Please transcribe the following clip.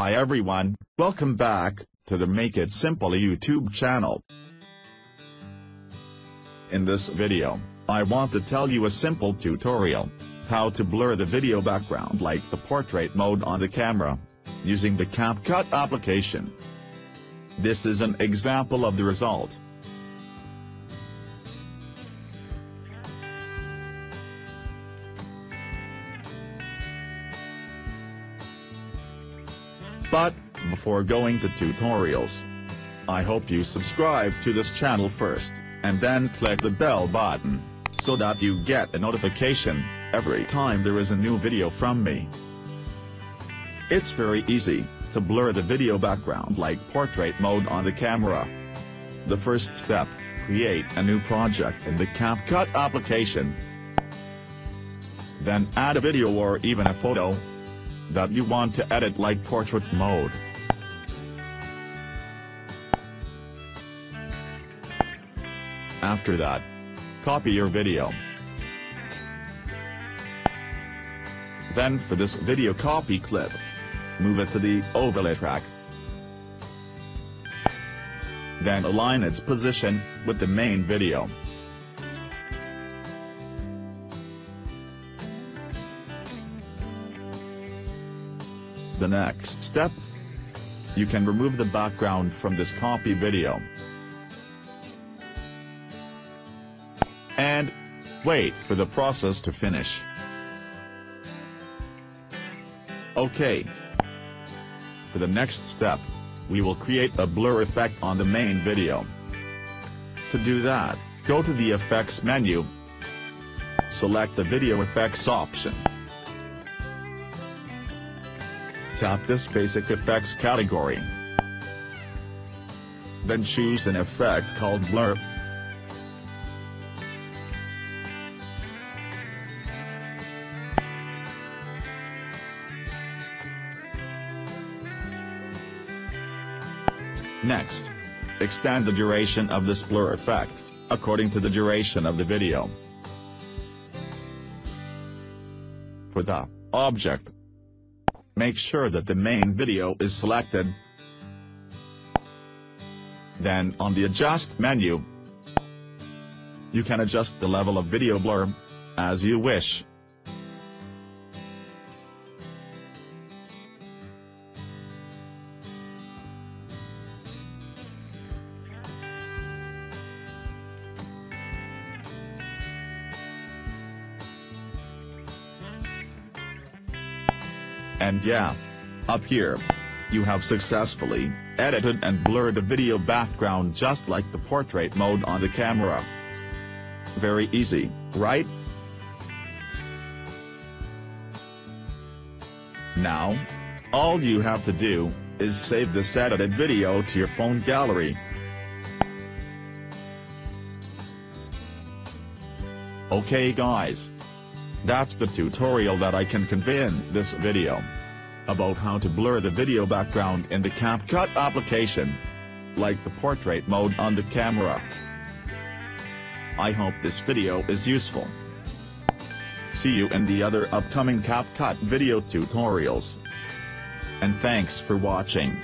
Hi everyone, welcome back to the Make It Simple YouTube channel. In this video, I want to tell you a simple tutorial, how to blur the video background like the portrait mode on the camera, using the CapCut application. This is an example of the result. But, before going to tutorials, I hope you subscribe to this channel first, and then click the bell button, so that you get a notification, every time there is a new video from me. It's very easy, to blur the video background like portrait mode on the camera. The first step, create a new project in the CapCut application. Then add a video or even a photo, that you want to edit like portrait mode. After that, copy your video. Then for this video copy clip, move it to the overlay track. Then align its position with the main video. The next step? You can remove the background from this copy video. And, wait for the process to finish. OK. For the next step, we will create a blur effect on the main video. To do that, go to the Effects menu. Select the Video Effects option. Tap this basic effects category. Then choose an effect called blur. Next, extend the duration of this blur effect, according to the duration of the video. For the object, make sure that the main video is selected. Then on the Adjust menu, you can adjust the level of video blur, as you wish. And yeah. Up here. You have successfully edited and blurred the video background just like the portrait mode on the camera. Very easy, right? Now, all you have to do, is save this edited video to your phone gallery. Okay guys. That's the tutorial that I can convey in this video. About how to blur the video background in the CapCut application. Like the portrait mode on the camera. I hope this video is useful. See you in the other upcoming CapCut video tutorials. And thanks for watching.